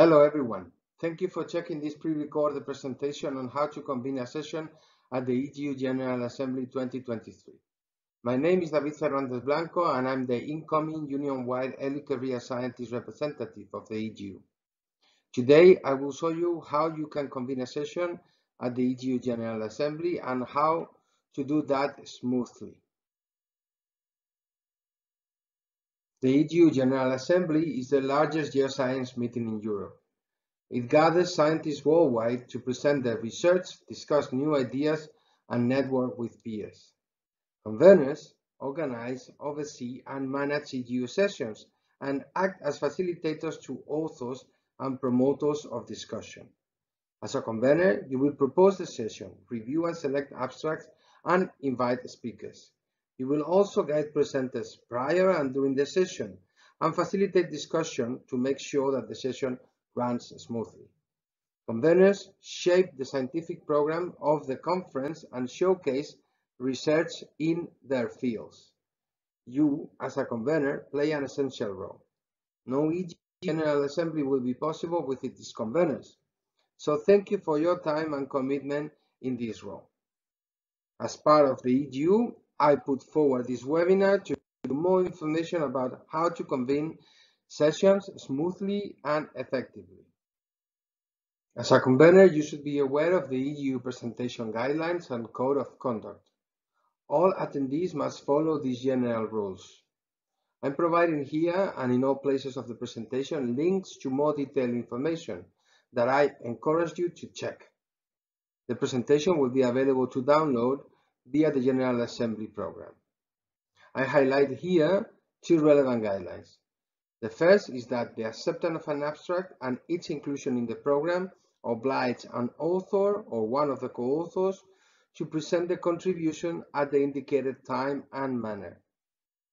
Hello everyone. Thank you for checking this pre-recorded presentation on how to convene a session at the EGU General Assembly 2023. My name is David Fernández-Blanco and I'm the incoming union-wide early career scientist representative of the EGU. Today I will show you how you can convene a session at the EGU General Assembly and how to do that smoothly. The EGU General Assembly is the largest geoscience meeting in Europe. It gathers scientists worldwide to present their research, discuss new ideas, and network with peers. Conveners organize, oversee, and manage EGU sessions and act as facilitators to authors and promoters of discussion. As a convener, you will propose the session, review and select abstracts, and invite speakers. You will also guide presenters prior and during the session and facilitate discussion to make sure that the session runs smoothly. Conveners shape the scientific program of the conference and showcase research in their fields. You, as a convener, play an essential role. No EGU General Assembly will be possible with its conveners. So thank you for your time and commitment in this role. As part of the EGU, I put forward this webinar to give more information about how to convene sessions smoothly and effectively. As a convener, you should be aware of the EGU presentation guidelines and code of conduct. All attendees must follow these general rules. I'm providing here and in all places of the presentation links to more detailed information that I encourage you to check. The presentation will be available to download via the General Assembly program. I highlight here two relevant guidelines. The first is that the acceptance of an abstract and its inclusion in the program obliges an author or one of the co-authors to present the contribution at the indicated time and manner.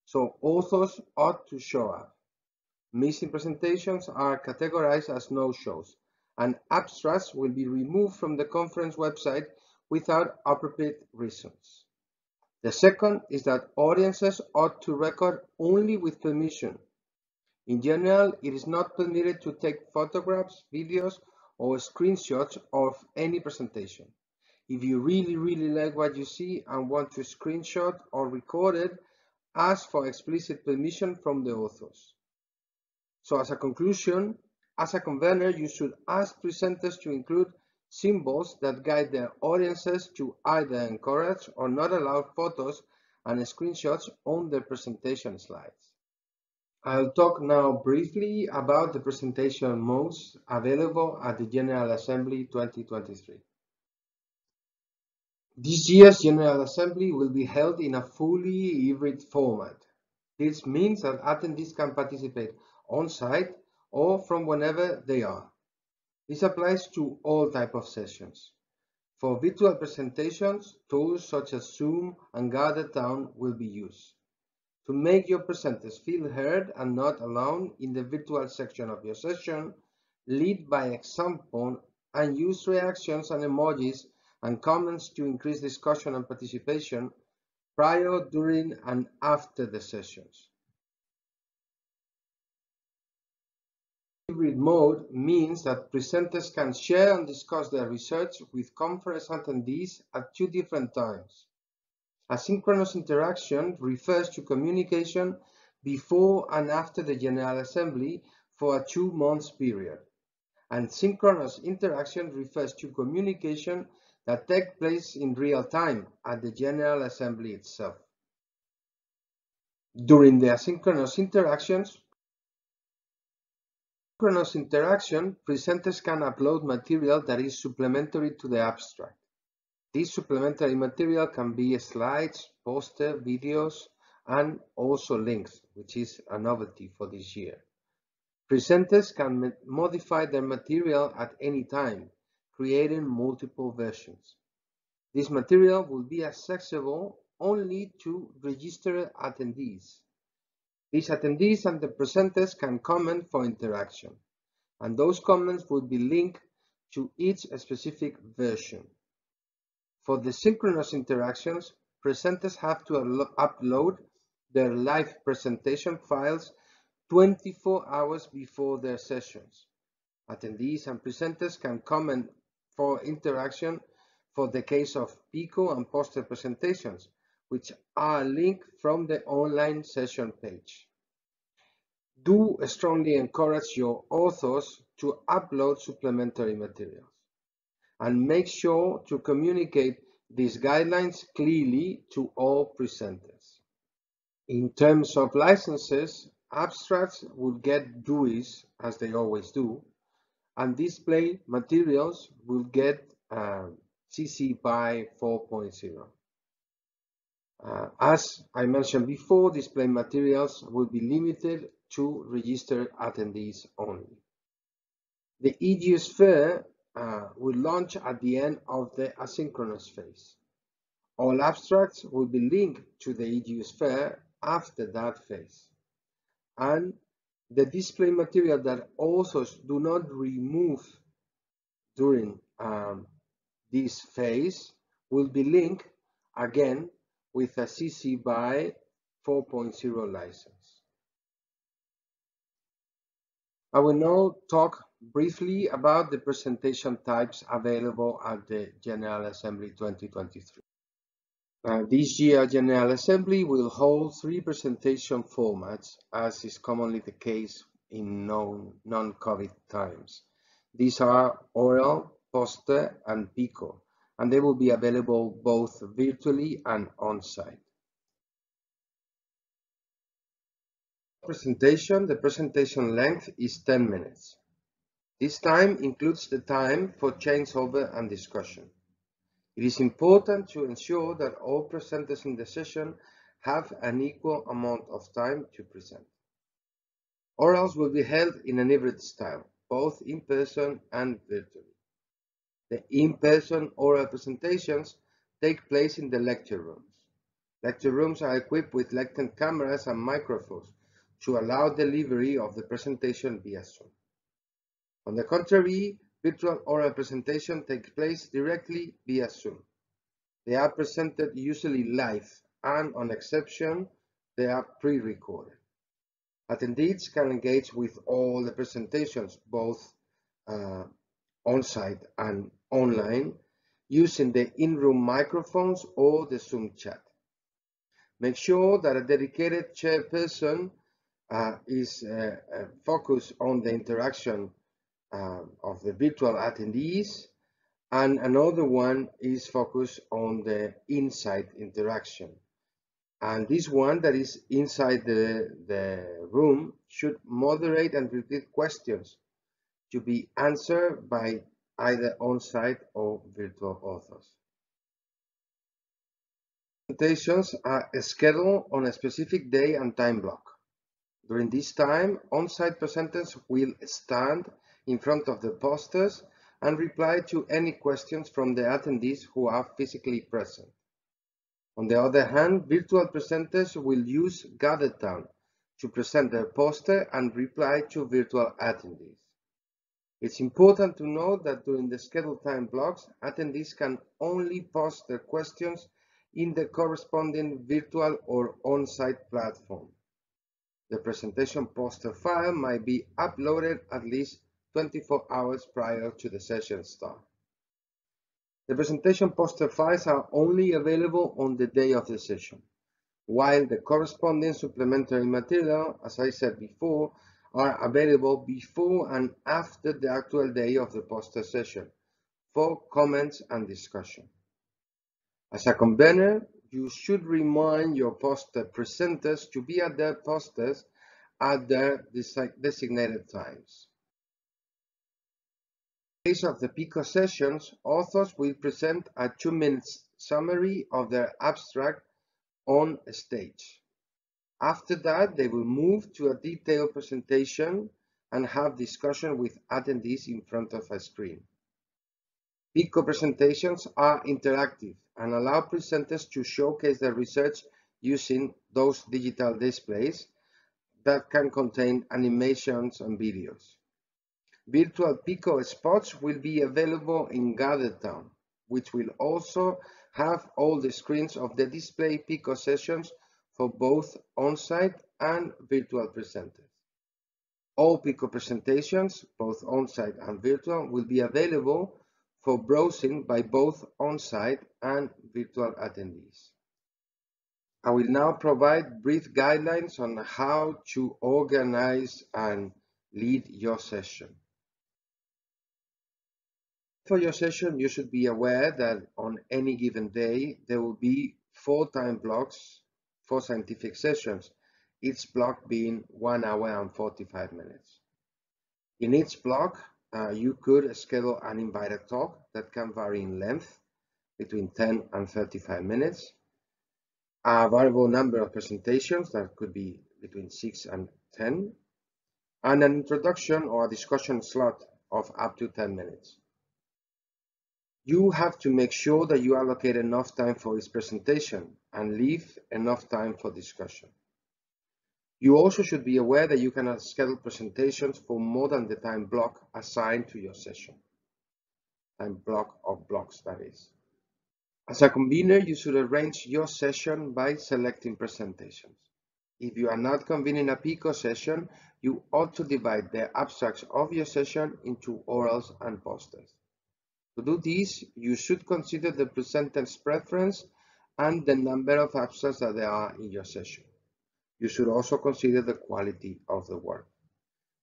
So authors ought to show up. Missing presentations are categorized as no-shows, and abstracts will be removed from the conference website without appropriate reasons. The second is that audiences ought to record only with permission. In general, it is not permitted to take photographs, videos, or screenshots of any presentation. If you really, really like what you see and want to screenshot or record it, ask for explicit permission from the authors. So as a conclusion, as a convener, you should ask presenters to include symbols that guide their audiences to either encourage or not allow photos and screenshots on their presentation slides. I'll talk now briefly about the presentation modes available at the General Assembly 2023. This year's General Assembly will be held in a fully hybrid format. This means that attendees can participate on-site or from whenever they are. This applies to all type of sessions. For virtual presentations, tools such as Zoom and GatherTown will be used. To make your presenters feel heard and not alone in the virtual section of your session, lead by example and use reactions and emojis and comments to increase discussion and participation prior, during, and after the sessions. Hybrid mode means that presenters can share and discuss their research with conference attendees at two different times. Asynchronous interaction refers to communication before and after the General Assembly for a two-month period. And synchronous interaction refers to communication that takes place in real time at the General Assembly itself. During the asynchronous interactions, Synchronous interaction, presenters can upload material that is supplementary to the abstract. This supplementary material can be slides, posters, videos, and also links, which is a novelty for this year. Presenters can modify their material at any time, creating multiple versions. This material will be accessible only to registered attendees. These attendees and the presenters can comment for interaction, and those comments will be linked to each specific version. For the synchronous interactions, presenters have to upload their live presentation files 24 hours before their sessions. Attendees and presenters can comment for interaction for the case of PICO and poster presentations, which are linked from the online session page. Do strongly encourage your authors to upload supplementary materials and make sure to communicate these guidelines clearly to all presenters. In terms of licenses, abstracts will get DOIs, as they always do, and display materials will get uh, CC BY 4.0. Uh, as I mentioned before, display materials will be limited to registered attendees only. The EGUsphere uh, will launch at the end of the asynchronous phase. All abstracts will be linked to the EGUsphere after that phase. And the display material that authors do not remove during um, this phase will be linked again with a CC BY 4.0 license. I will now talk briefly about the presentation types available at the General Assembly 2023. Uh, this year, General Assembly will hold three presentation formats, as is commonly the case in non-COVID times. These are oral, poster, and PICO, and they will be available both virtually and on-site. Presentation, the presentation length is 10 minutes. This time includes the time for changeover and discussion. It is important to ensure that all presenters in the session have an equal amount of time to present. Orals will be held in an hybrid style, both in person and virtually. The in-person oral presentations take place in the lecture rooms. Lecture rooms are equipped with lectern cameras and microphones to allow delivery of the presentation via Zoom. On the contrary, virtual oral presentation takes place directly via Zoom. They are presented usually live and, on exception, they are pre-recorded. Attendees can engage with all the presentations, both uh, on-site and online, using the in-room microphones or the Zoom chat. Make sure that a dedicated chairperson uh, is uh, uh focused on the interaction um, of the virtual attendees and another one is focused on the inside interaction and this one that is inside the, the room should moderate and repeat questions to be answered by either on-site or virtual authors. Presentations are scheduled on a specific day and time block. During this time, on-site presenters will stand in front of the posters and reply to any questions from the attendees who are physically present. On the other hand, virtual presenters will use GatherTown to present their poster and reply to virtual attendees. It's important to note that during the scheduled time blocks, attendees can only post their questions in the corresponding virtual or on-site platform. The presentation poster file might be uploaded at least 24 hours prior to the session start. The presentation poster files are only available on the day of the session, while the corresponding supplementary material, as I said before, are available before and after the actual day of the poster session for comments and discussion. As a convener, you should remind your poster presenters to be at their posters at their designated times case of the PICO sessions, authors will present a two-minute summary of their abstract on stage. After that, they will move to a detailed presentation and have discussion with attendees in front of a screen. PICO presentations are interactive and allow presenters to showcase their research using those digital displays that can contain animations and videos. Virtual Pico spots will be available in GatherTown, which will also have all the screens of the display Pico sessions for both on-site and virtual presenters. All PICO presentations, both on-site and virtual, will be available for browsing by both on-site and virtual attendees. I will now provide brief guidelines on how to organize and lead your session. For your session, you should be aware that on any given day, there will be four time blocks for scientific sessions, each block being 1 hour and 45 minutes. In each block, uh, you could schedule an invited talk that can vary in length between 10 and 35 minutes, a variable number of presentations that could be between 6 and 10, and an introduction or discussion slot of up to 10 minutes. You have to make sure that you allocate enough time for each presentation and leave enough time for discussion. You also should be aware that you cannot schedule presentations for more than the time block assigned to your session. Time block of blocks, that is. As a convener, you should arrange your session by selecting presentations. If you are not convening a PICO session, you ought to divide the abstracts of your session into orals and posters. To do this, you should consider the presenter's preference and the number of abstracts that there are in your session. You should also consider the quality of the work.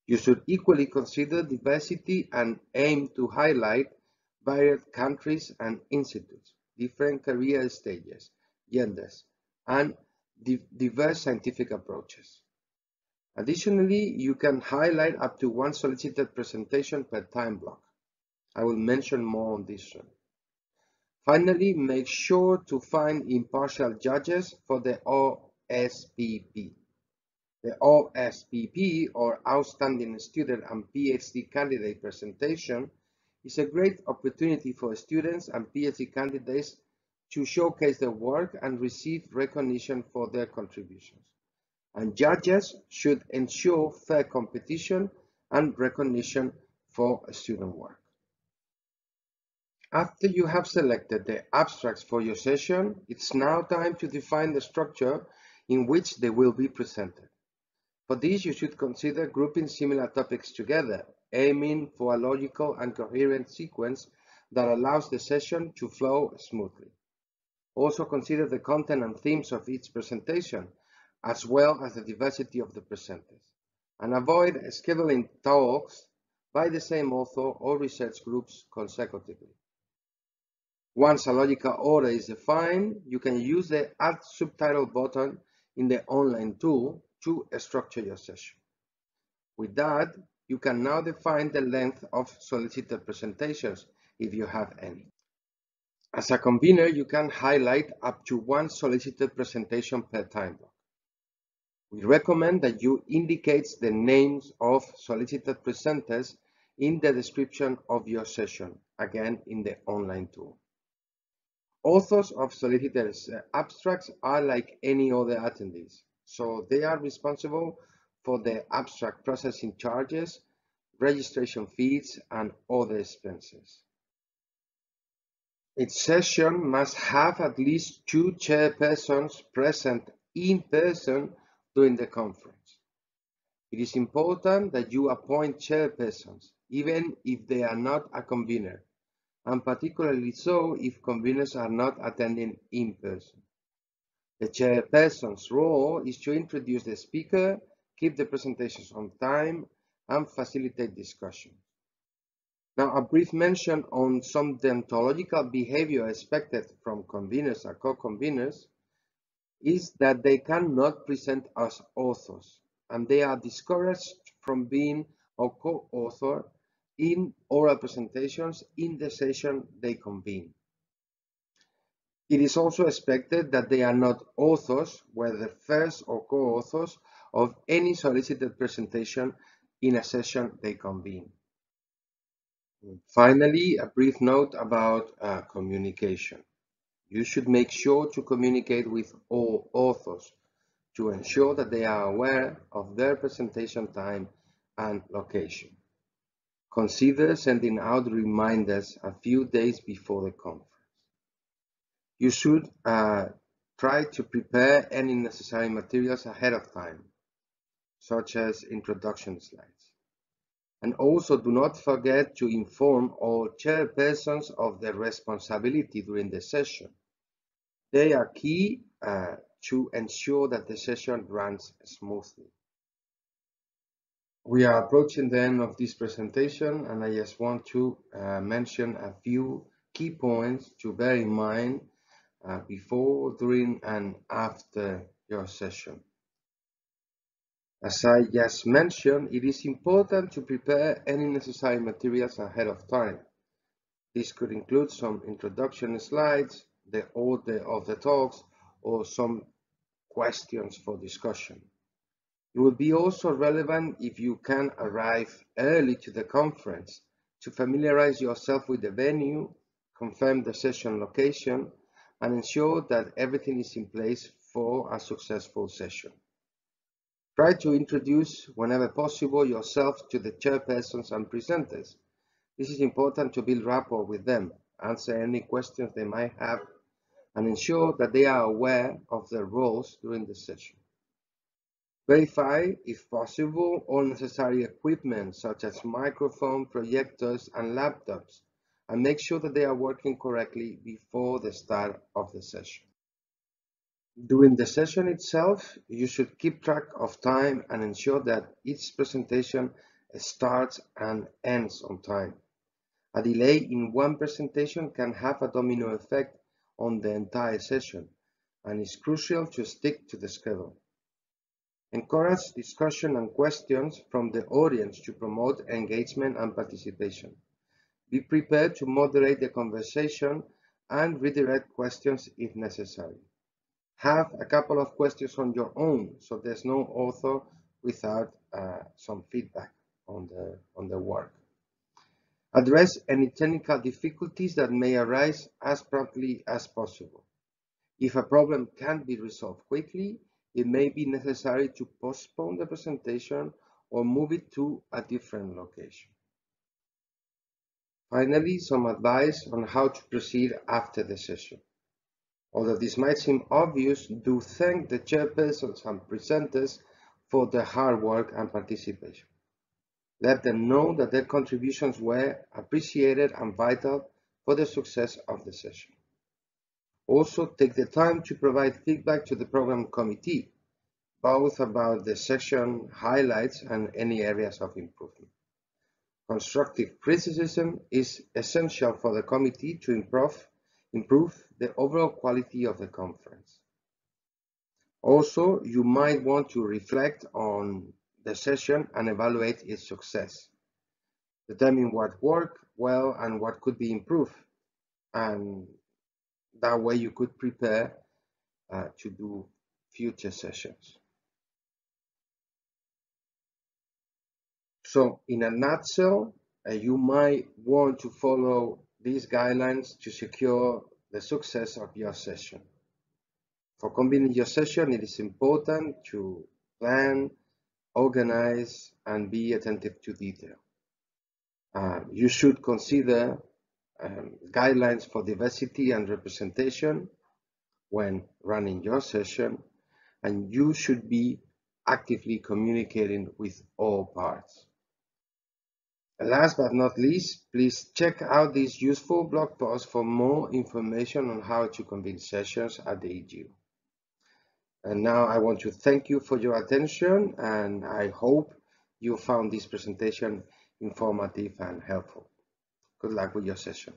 You should equally consider diversity and aim to highlight varied countries and institutes, different career stages, genders, and diverse scientific approaches. Additionally, you can highlight up to one solicited presentation per time block. I will mention more on this. Finally, make sure to find impartial judges for the OSPP. The OSPP, or Outstanding Student and PhD Candidate Presentation, is a great opportunity for students and PhD candidates to showcase their work and receive recognition for their contributions. And judges should ensure fair competition and recognition for student work. After you have selected the abstracts for your session, it's now time to define the structure in which they will be presented. For this, you should consider grouping similar topics together, aiming for a logical and coherent sequence that allows the session to flow smoothly. Also consider the content and themes of each presentation, as well as the diversity of the presenters, and avoid scheduling talks by the same author or research groups consecutively. Once a logical order is defined, you can use the Add Subtitle button in the online tool to structure your session. With that, you can now define the length of solicited presentations if you have any. As a convener, you can highlight up to one solicited presentation per time block. We recommend that you indicate the names of solicited presenters in the description of your session, again in the online tool. Authors of solicitors' uh, abstracts are like any other attendees, so they are responsible for the abstract processing charges, registration fees, and other expenses. Each session must have at least two chairpersons present in person during the conference. It is important that you appoint chairpersons, even if they are not a convener, and particularly so if conveners are not attending in person. The chairperson's role is to introduce the speaker, keep the presentations on time, and facilitate discussion. Now, a brief mention on some deontological behavior expected from conveners and co-conveners is that they cannot present as authors, and they are discouraged from being a co-author in oral presentations in the session they convene. It is also expected that they are not authors, whether first or co-authors, of any solicited presentation in a session they convene. Finally, a brief note about uh, communication. You should make sure to communicate with all authors to ensure that they are aware of their presentation time and location. Consider sending out reminders a few days before the conference. You should uh, try to prepare any necessary materials ahead of time, such as introduction slides. And also do not forget to inform all chairpersons of their responsibility during the session. They are key uh, to ensure that the session runs smoothly. We are approaching the end of this presentation and I just want to uh, mention a few key points to bear in mind uh, before, during and after your session. As I just mentioned, it is important to prepare any necessary materials ahead of time. This could include some introduction slides, the order of the talks, or some questions for discussion. It will be also relevant if you can arrive early to the conference to familiarize yourself with the venue, confirm the session location, and ensure that everything is in place for a successful session. Try to introduce, whenever possible, yourself to the chairpersons and presenters. This is important to build rapport with them, answer any questions they might have, and ensure that they are aware of their roles during the session. Verify, if possible, all necessary equipment such as microphone, projectors, and laptops, and make sure that they are working correctly before the start of the session. During the session itself, you should keep track of time and ensure that each presentation starts and ends on time. A delay in one presentation can have a domino effect on the entire session, and it's crucial to stick to the schedule. Encourage discussion and questions from the audience to promote engagement and participation. Be prepared to moderate the conversation and redirect questions if necessary. Have a couple of questions on your own, so there's no author without uh, some feedback on the, on the work. Address any technical difficulties that may arise as promptly as possible. If a problem can't be resolved quickly, it may be necessary to postpone the presentation or move it to a different location. Finally, some advice on how to proceed after the session. Although this might seem obvious, do thank the chairpersons and presenters for their hard work and participation. Let them know that their contributions were appreciated and vital for the success of the session. Also, take the time to provide feedback to the program committee, both about the session highlights and any areas of improvement. Constructive criticism is essential for the committee to improve, improve the overall quality of the conference. Also, you might want to reflect on the session and evaluate its success. Determine what worked well and what could be improved and that way you could prepare uh, to do future sessions. So in a nutshell, uh, you might want to follow these guidelines to secure the success of your session. For convening your session, it is important to plan, organize, and be attentive to detail. Uh, you should consider um, guidelines for diversity and representation when running your session, and you should be actively communicating with all parts. And last but not least, please check out this useful blog post for more information on how to convene sessions at the EGU. And now I want to thank you for your attention and I hope you found this presentation informative and helpful. Good luck with your session.